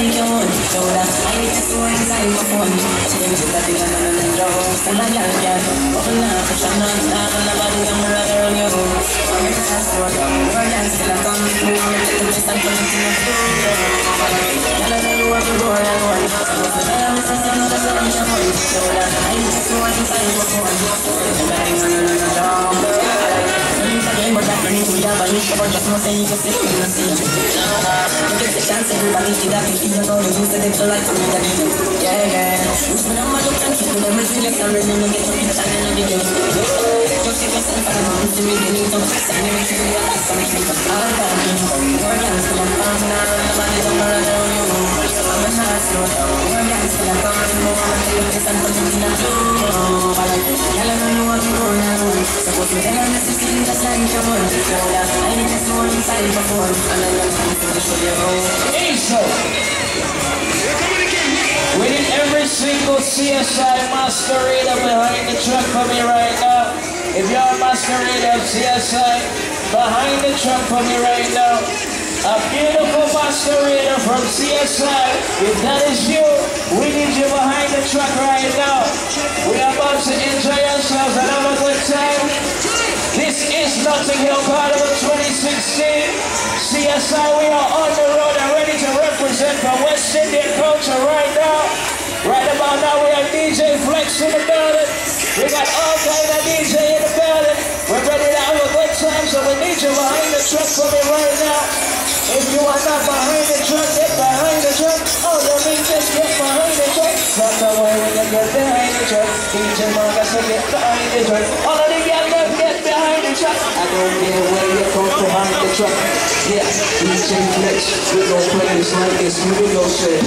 same, just like you want. So that I need to store inside my phone. Things that they don't know, and don't. Some of y'all get open. I'm in in. Y'all know you the same, just like you want. So that I need to store my phone. Everybody on the but in the seat. You get the chance, everybody see that if you go, you use the digital light to make a video. Yeah, yeah. Use my number, look and keep with everything that's already in the get to be the channel of the video. Just take yourself out of the room to me, you need to fix and you make sure you have some keep us all down. More dance till I'm found now, and nobody don't run around you. I'm a nice slow down. More dance till I'm found, more and take this and put it in a flow. I like it. Girl, I know you want to go now. Suppose me tell her this is feeling just like you want. So that CSI masquerader behind the truck for me right now. If you're a masquerader of CSI, behind the truck for me right now. A beautiful masquerader from CSI. If that is you, we need you behind the truck right now. We are about to enjoy ourselves and have a good time. This is Notting Hill Carnival 2016. CSI, we are on the road in the building. We got all kind of DJ in the building. We're ready to have a good time, so we need you behind the truck for me right now. If you are not behind the truck, get behind the truck. Oh, you mean just get behind the truck. Not the way when you get behind the truck. DJ Marcus, so get behind the truck. All of the girls, get behind the truck. I don't care where you come behind the truck. Yeah, DJ Flex, we gon' play this like this. We will go, shit.